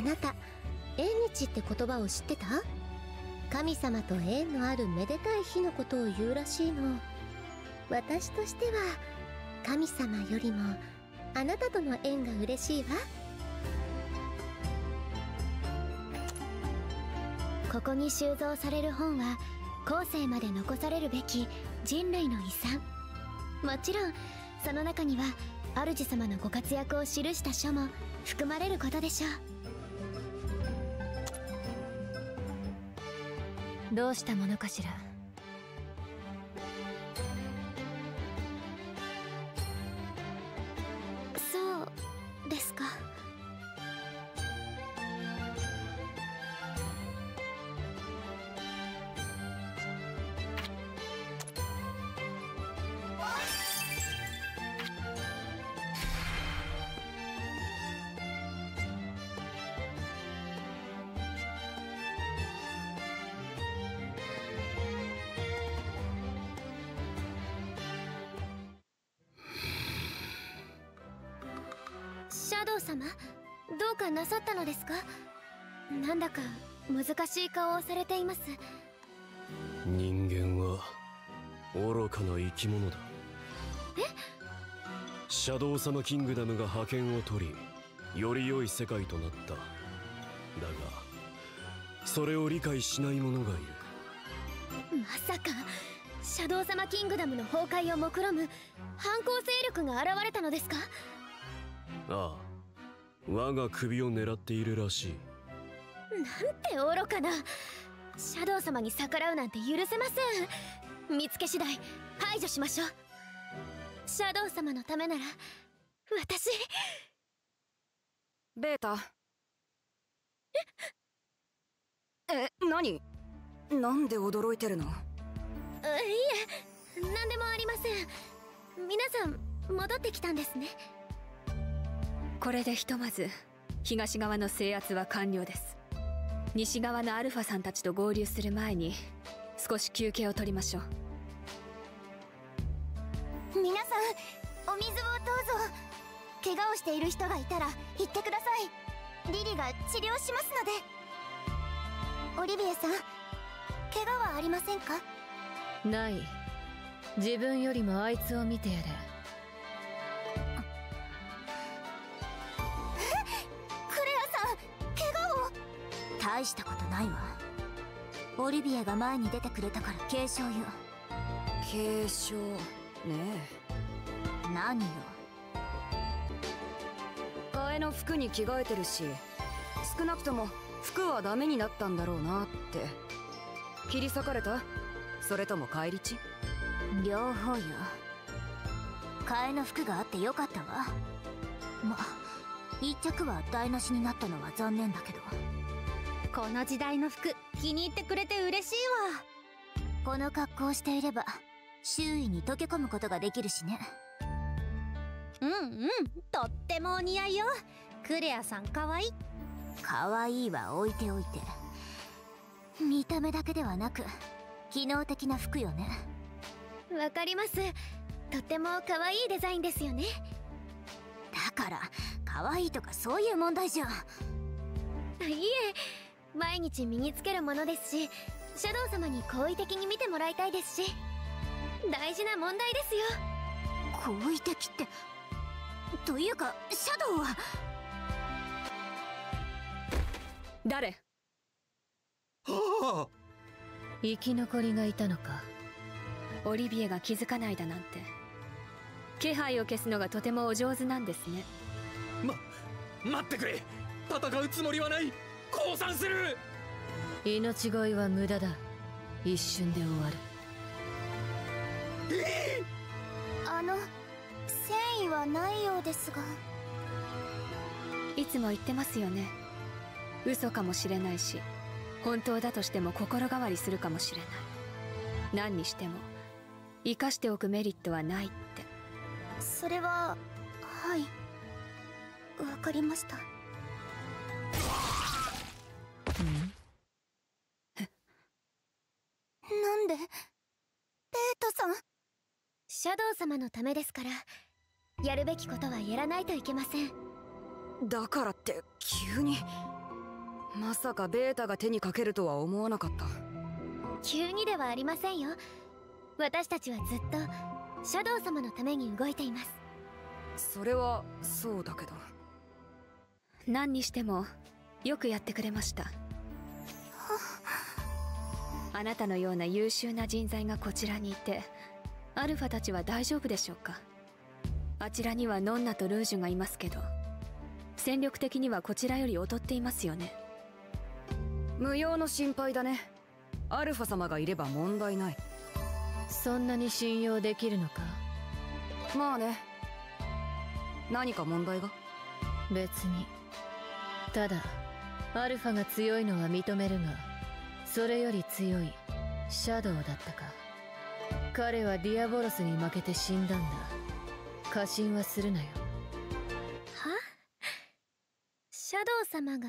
あなた縁日って言葉を知ってた？神様と縁のあるめでたい日のことを言うらしいの。私としては神様よりもあなたとの縁が嬉しいわ。ここに収蔵される本は後世まで残されるべき人類の遺産。もちろんその中には主様のご活躍を記した書も含まれることでしょう。どうしたものかしら？難しい顔をされています。人間は愚かな生き物だ。え？シャドウ様キングダムが覇権を取りより良い世界となった。だがそれを理解しない者がいる。まさかシャドウ様キングダムの崩壊を目論む反抗勢力が現れたのですか？ああ我が首を狙っているらしいて愚かな。シャドウ様に逆らうなんて許せません。見つけ次第排除しましょう。シャドウ様のためなら私。ベータ。え何？なんで驚いてるの？いえ何でもありません。皆さん戻ってきたんですね。これでひとまず東側の制圧は完了です西側のアルファさんたちと合流する前に少し休憩を取りましょう。皆さんお水をどうぞ。怪我をしている人がいたら言ってください。リリが治療しますので。オリビエさん怪我はありませんか？ない。自分よりもあいつを見てやれ大したことないわ。オリビエが前に出てくれたから軽傷よ。軽傷ねえ。何よ。替えの服に着替えてるし少なくとも服はダメになったんだろうなって。切り裂かれた？それとも返り血？両方よ。替えの服があってよかったわ。ま一着は台無しになったのは残念だけどこの時代の服気に入ってくれて嬉しいわ。この格好をしていれば周囲に溶け込むことができるしね。うんうんとってもお似合いよ。クレアさんかわいい。かわいいは置いておいて。見た目だけではなく機能的な服よね。わかります。とっても可愛いデザインですよね。だから可愛いとかそういう問題じゃ。いえ毎日身につけるものですしシャドウ様に好意的に見てもらいたいですし大事な問題ですよ。好意的ってというかシャドウは？誰？はあ。生き残りがいたのか。オリビエが気づかないだなんて。気配を消すのがとてもお上手なんですね。ま待ってくれ。戦うつもりはない降参する！命乞いは無駄だ。一瞬で終わる。あの繊維はないようですが。いつも言ってますよね。嘘かもしれないし本当だとしても心変わりするかもしれない。何にしても生かしておくメリットはないって。それははい。わかりましたャドウ様のためですからやるべきことはやらないといけません。だからって急に。まさかベータが手にかけるとは思わなかった。急にではありませんよ。私たちはずっとシャドウ様のために動いています。それはそうだけど。何にしてもよくやってくれました。あなたのような優秀な人材がこちらにいてアルファたちは大丈夫でしょうか？あちらにはノンナとルージュがいますけど戦力的にはこちらより劣っていますよね。無用の心配だね。アルファ様がいれば問題ない。そんなに信用できるのか？まあね。何か問題が？別に。ただアルファが強いのは認めるがそれより強いシャドウだったか彼はディアボロスに負けて死んだんだ。過信はするなよ。は？シャドウ様が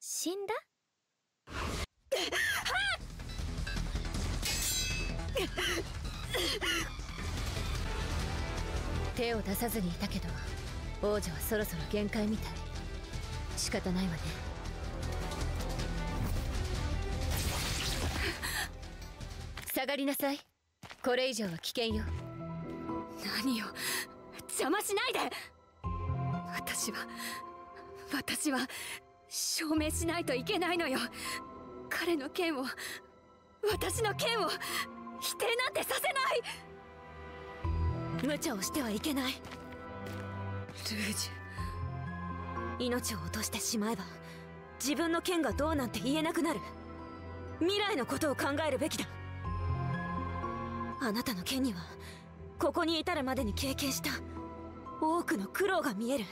死んだ？手を出さずにいたけど王女はそろそろ限界みたい。仕方ないわね。下がりなさいこれ以上は危険よ。何よ。邪魔しないで。私は私は証明しないといけないのよ。彼の剣を私の剣を否定なんてさせない。無茶をしてはいけない。ルージ命を落としてしまえば自分の剣がどうなんて言えなくなる。未来のことを考えるべきだあなたの剣にはここに至るまでに経験した多くの苦労が見える。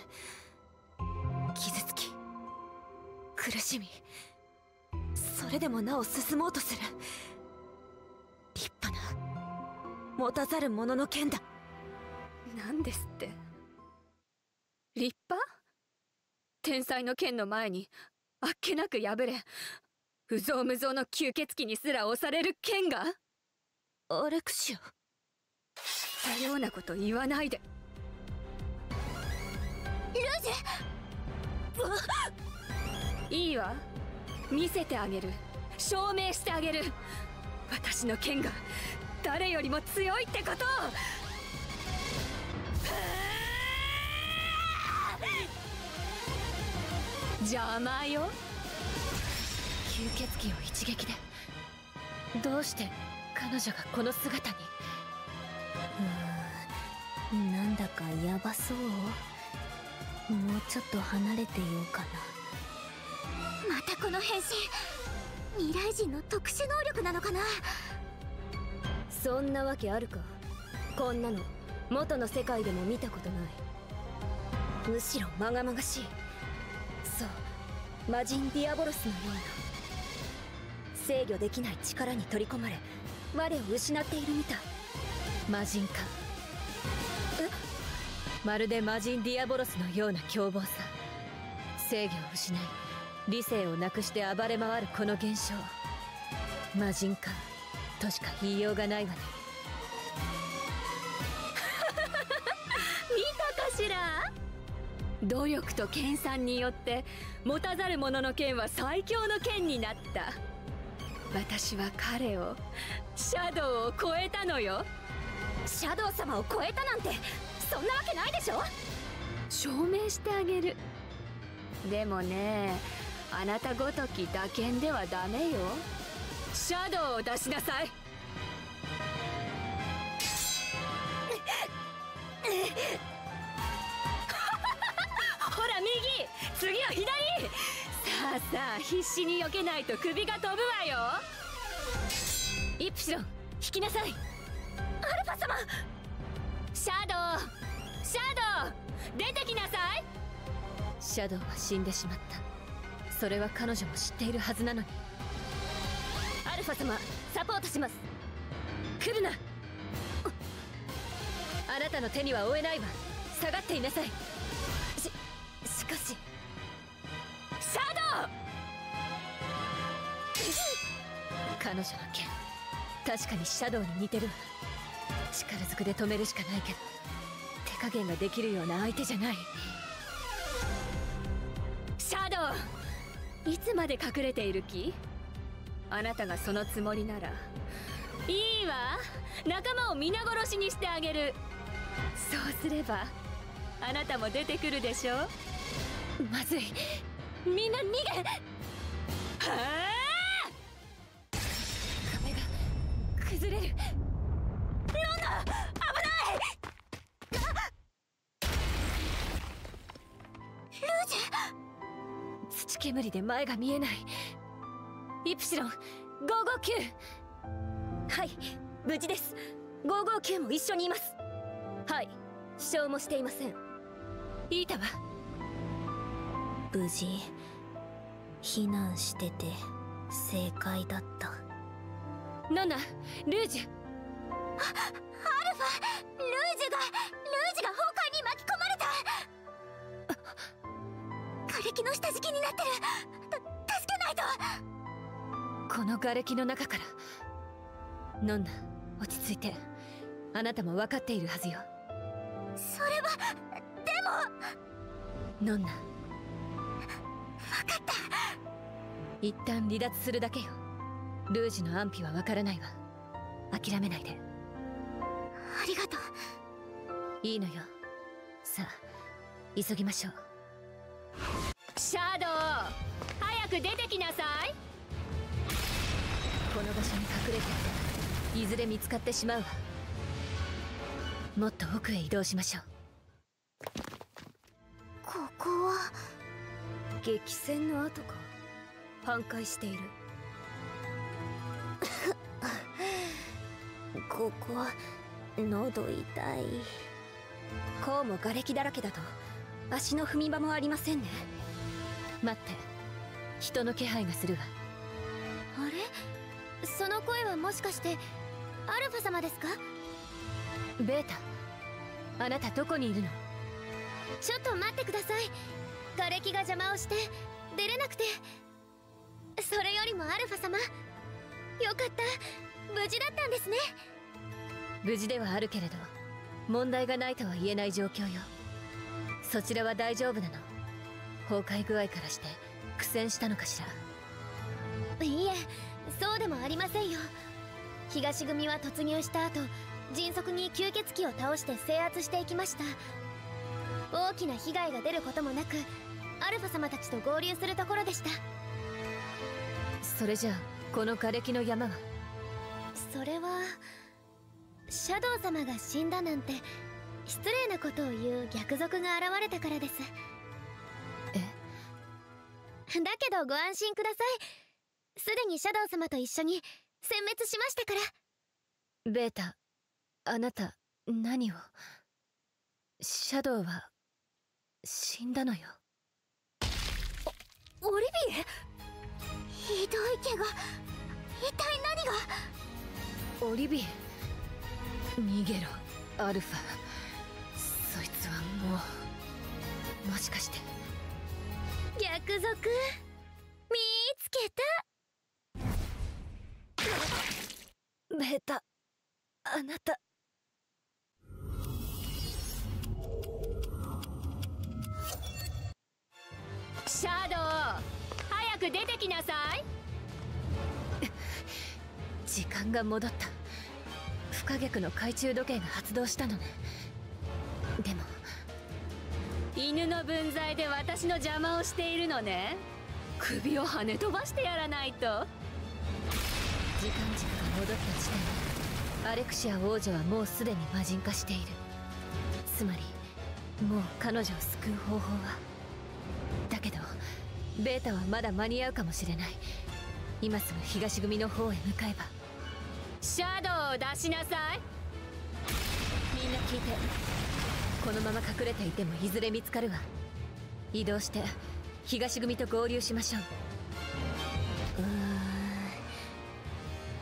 傷つき苦しみそれでもなお進もうとする。立派な持たざる者の剣だ。何ですって。立派？天才の剣の前にあっけなく敗れ無造無造の吸血鬼にすら押される剣が？アレクシア。多ようなこと言わないで。いいわ。見せてあげる。証明してあげる。私の剣が誰よりも強いってこと。を邪魔よ。吸血鬼を一撃で。どうして彼女がこの姿に。うーんなんだかヤバそう。もうちょっと離れてようかな。またこの変身。未来人の特殊能力なのかな。そんなわけあるか。こんなの元の世界でも見たことない。むしろまがまがしい。そう魔人ディアボロスのような。制御できない力に取り込まれ我を失っているみたい。魔人か。まるで魔人ディアボロスのような凶暴さ。制御を失い理性をなくして暴れ回るこの現象魔人か。としか言いようがないわね。見たかしら？努力と研鑽によって持たざる者の剣は最強の剣になった。私は彼をシャドウを超えたのよ。シャドウ様を超えたなんてそんなわけないでしょ？証明してあげる。でもねあなたごとき打剣ではダメよ。シャドウを出しなさい。ほら右！次は左！ささあ必死に避けないと首が飛ぶわよ。イプシロン引きなさい。アルファ様。シャドウシャドウ出てきなさい。シャドウは死んでしまった。それは彼女も知っているはずなのに。アルファ様サポートします。来るな。あなたの手には負えないわ。下がっていなさい。ししかし。シャドウ彼女の剣確かにシャドウに似てる。わ力ずくで止めるしかないけど。手加減ができるような相手じゃないシャドウいつまで隠れている気？あなたがそのつもりなら。いいわ。仲間を皆殺しにしてあげる。そうすればあなたも出てくるでしょう。まずい。みんな逃げはあ壁が崩れるなんだ。危ないルージュ土煙で前が見えないイプシロン559はい無事です559も一緒にいますはい負傷もしていませんイータは無事避難してて正解だった。ノナルージュ。アルファルージュがルージュが崩壊に巻き込まれた。瓦礫の下敷きになってる。た助けないと。この瓦礫の中から。ノンナ落ち着いて。あなたも分かっているはずよ。それはでも。ノンナ分かった。一旦離脱するだけよ。ルージュの安否は分からないわ。諦めないで。ありがとう。いいのよ。さあ急ぎましょう。シャドウ早く出てきなさい。この場所に隠れていずれ見つかってしまうわ。もっと奥へ移動しましょう。ここは激戦の跡か。半壊している。ここ喉痛い。こうも瓦礫だらけだと。足の踏み場もありませんね。待って。人の気配がするわ。あれ？その声はもしかしてアルファ様ですか？ベータあなたどこにいるの？ちょっと待ってください瓦礫が邪魔をして出れなくて。それよりもアルファ様よかった。無事だったんですね。無事ではあるけれど問題がないとは言えない状況よ。そちらは大丈夫なの。崩壊具合からして苦戦したのかしら。いいえそうでもありませんよ。東組は突入した後迅速に吸血鬼を倒して制圧していきました大きな被害が出ることもなくアルファ様たちと合流するところでした。それじゃあこの瓦礫の山は？それはシャドウ様が死んだなんて失礼なことを言う逆賊が現れたからです。え？だけどご安心ください。すでにシャドウ様と一緒に殲滅しましたから。ベータあなた何を？シャドウは死んだのよ。オリビエ？ひどい怪我一体何が？オリビエ逃げろアルファ。そいつはもうもしかして。逆賊？見つけた？ベータあなた。く出てきなさい。時間が戻った。不可逆の懐中時計が発動したのね。でも。犬の分際で私の邪魔をしているのね。首を跳ね飛ばしてやらないと。時間軸が戻った時点でアレクシア王女はもうすでに魔人化している。つまりもう彼女を救う方法はベータはまだ間に合うかもしれない。今すぐ東組の方へ向かえば。シャドウを出しなさい。みんな聞いて。このまま隠れていてもいずれ見つかるわ。移動して東組と合流しましょう。うーん。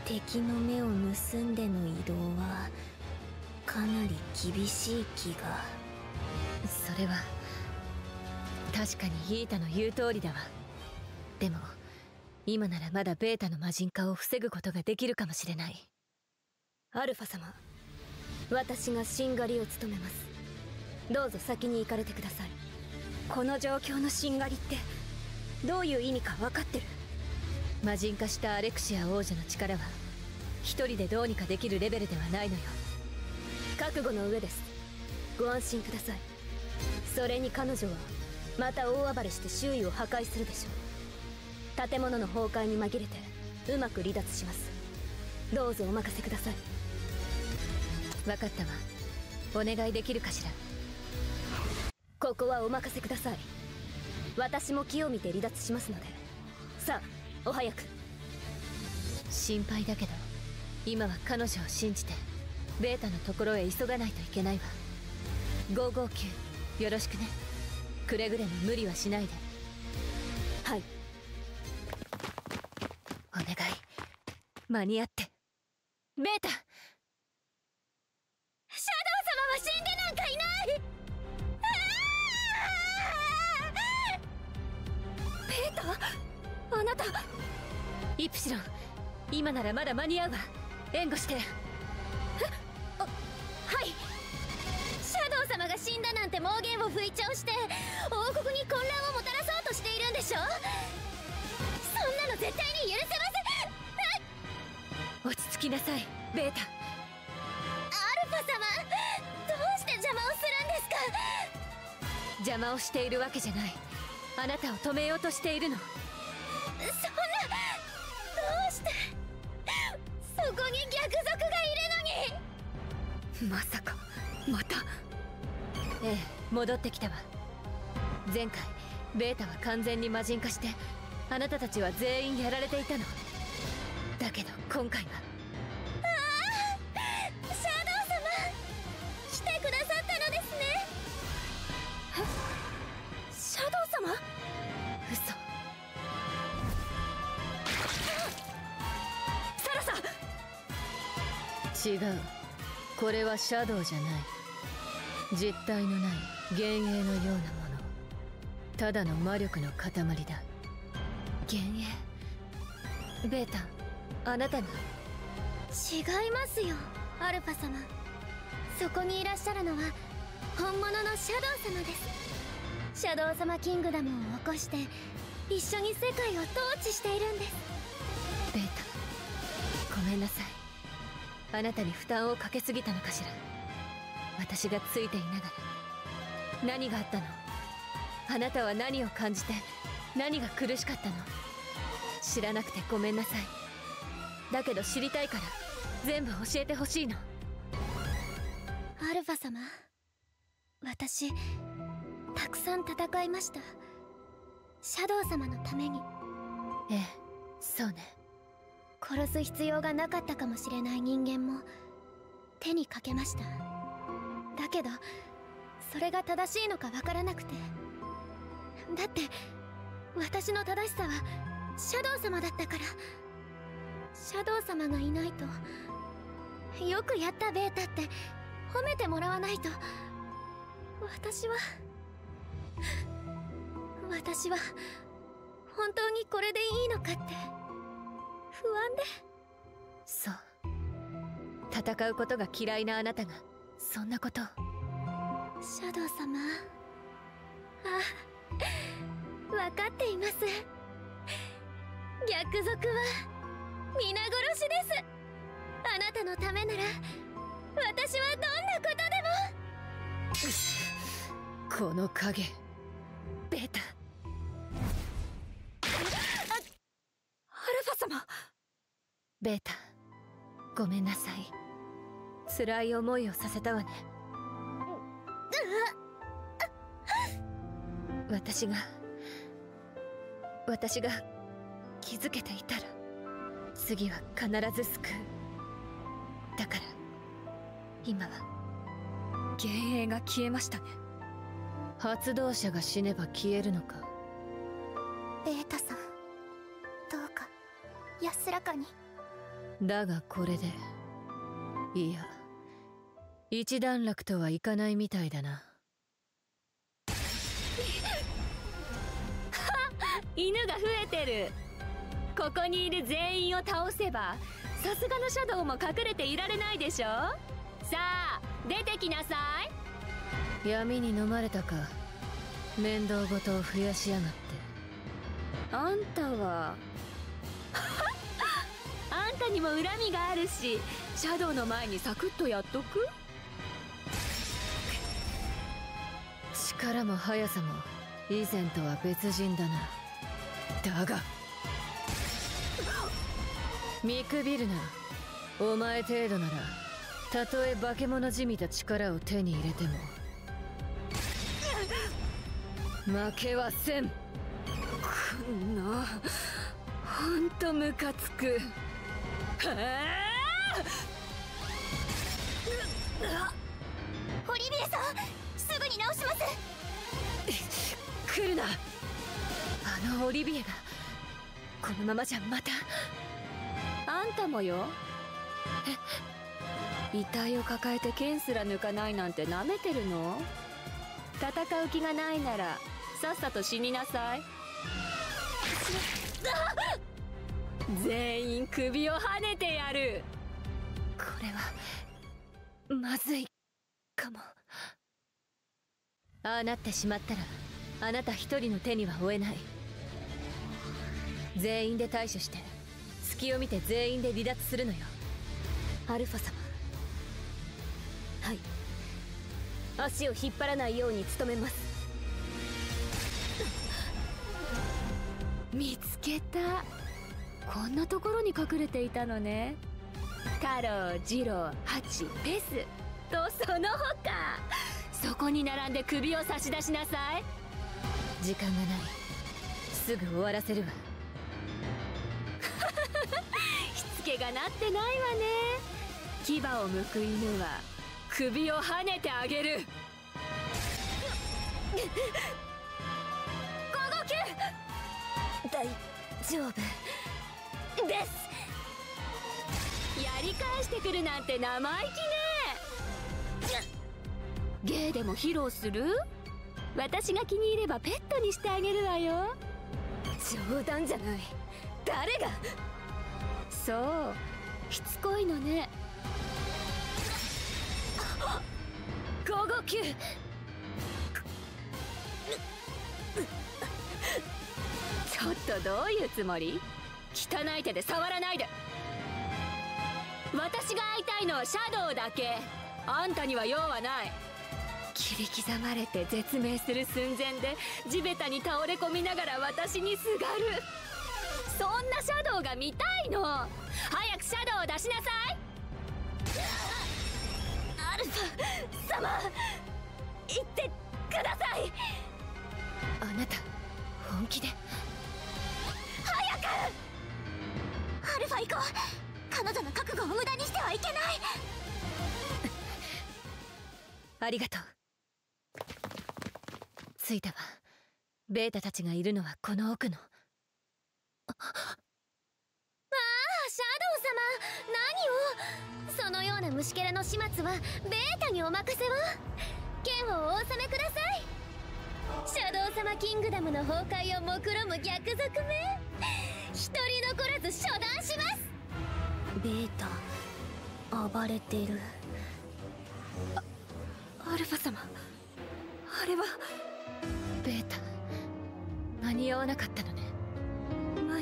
敵の目を盗んでの移動はかなり厳しい気が。それは確かにヒータの言う通りだわ。でも今ならまだベータの魔人化を防ぐことができるかもしれない。アルファ様私がしんがりを務めます。どうぞ先に行かれてください。この状況のしんがりってどういう意味か分かってる。魔人化したアレクシア王女の力は一人でどうにかできるレベルではないのよ。覚悟の上です。ご安心ください。それに彼女はまた大暴れして周囲を破壊するでし。ょう建物の崩壊に紛れてうまく離脱します。どうぞお任せください。分かったわ。お願いできるかしら。ここはお任せください。私も気を見て離脱しますので。さあお早く。心配だけど今は彼女を信じてベータのところへ急がないといけないわ。559よろしくね。くれぐれも無理はしないで。はい。お願い。間に合って。ベータシャドウ様は死んでなんかいない。ペー！タあなた？イプシロン。今ならまだ間に合うわ。援護して。んだなんて妄言を吹聴して王国に混乱をもたらそうとしているんでしょ？そんなの絶対に許せません！落ち着きなさいベータ。アルファ様どうして邪魔をするんですか？邪魔をしているわけじゃない。あなたを止めようとしているの戻ってきたわ。前回ベータは完全に魔人化してあなたたちは全員やられていたの。だけど今回は。シャドウ様来てくださったのですね。シャドウ様？嘘。サラさん違う。これはシャドウじゃない。実体のない幻影のようなもの。ただの魔力の塊だ。幻影？ベータあなたが違いますよアルファ様。そこにいらっしゃるのは本物のシャドウ様です。シャドウ様キングダムを起こして一緒に世界を統治しているんです。ベータごめんなさい。あなたに負担をかけすぎたのかしら。私がついていながら。何があったの？あなたは何を感じて何が苦しかったの？知らなくてごめんなさい。だけど知りたいから全部教えてほしいの。アルファ様私たくさん戦いました。シャドウ様のために。ええそうね。殺す必要がなかったかもしれない人間も手にかけました。だけどそれが正しいのかわからなくて。だって私の正しさはシャドウ様だったから。シャドウ様がいないとよくやったベータって褒めてもらわないと。私は私は本当にこれでいいのかって不安で。そう。戦うことが嫌いなあなたがそんなことを。シャドウ様。あ分かっています。逆賊は皆殺しです。あなたのためなら私はどんなことでも。この影ベータ。アルファ様。ベータ。ごめんなさい。辛い思いをさせたわね私が私が気づけていたら次は必ず救う。だから今は幻影が消えましたね。発動者が死ねば消えるのか。ベータさんどうか安らかに。だがこれでいや一段落とはいかないみたいだな犬が増えてる。ここにいる全員を倒せばさすがのシャドウも隠れていられないでしょ？さあ出てきなさい。闇に飲まれたか。面倒ごとを増やしやがって。あんたは？あんたにも恨みがあるしシャドウの前にサクッとやっとく？力も速さも以前とは別人だなだが。見くびるな。お前程度ならたとえ化け物じみた力を手に入れても負けはせん。こんな。ほんとムカつく。はあオリビエさんすぐに直します。来るなあのオリビエがこのままじゃまた。あんたもよ。遺体を抱えて剣すら抜かないなんて舐めてるの？戦う気がないならさっさと死になさい。全員首をはねてやる。これはまずいかも。ああなってしまったらあなた一人の手には負えない。全員で対処して隙を見て全員で離脱するのよ。アルファ様。はい。足を引っ張らないように努めます。見つけた。こんなところに隠れていたのね。太郎次郎ハチペス。とその他。そこに並んで首を差し出しなさい。時間がない。すぐ終わらせるわがなってないわね。牙を向く犬は首をはねてあげる。大丈夫です。やり返してくるなんて生意気ね。芸でも披露する？私が気に入ればペットにしてあげるわよ。冗談じゃない。誰が？そう。しつこいのね。559ちょっとどういうつもり？汚い手で触らないで。私が会いたいのはシャドウだけ。あんたには用はない。切り刻まれて絶命する寸前で地べたに倒れ込みながら私にすがる。そんなシャドウが見たいの。早くシャドウを出しなさい。アルファ様言ってください。あなた本気で？早く！アルファ行こう。彼女の覚悟を無駄にしてはいけない。ありがとう。着いたわ。ベータたちがいるのはこの奥の。ああシャドウ様何をそのような虫けらの始末はベータにお任せを剣をお納めくださいシャドウ様キングダムの崩壊を目論む逆賊め。一人残らず処断しますベータ暴れてるアルファ様あれはベータ間に合わなかったの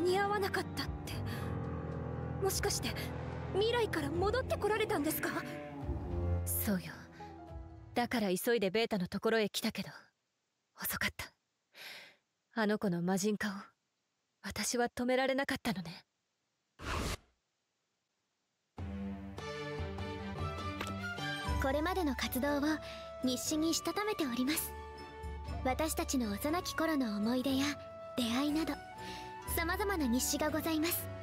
に合わなかったって。もしかして未来から戻ってこられたんですか？そうよ。だから急いでベータのところへ来たけど遅かった。あの子の魔人化を私は止められなかったのね。これまでの活動を日誌にしたためております。私たちの幼き頃の思い出や出会いなど様々な日誌がございます。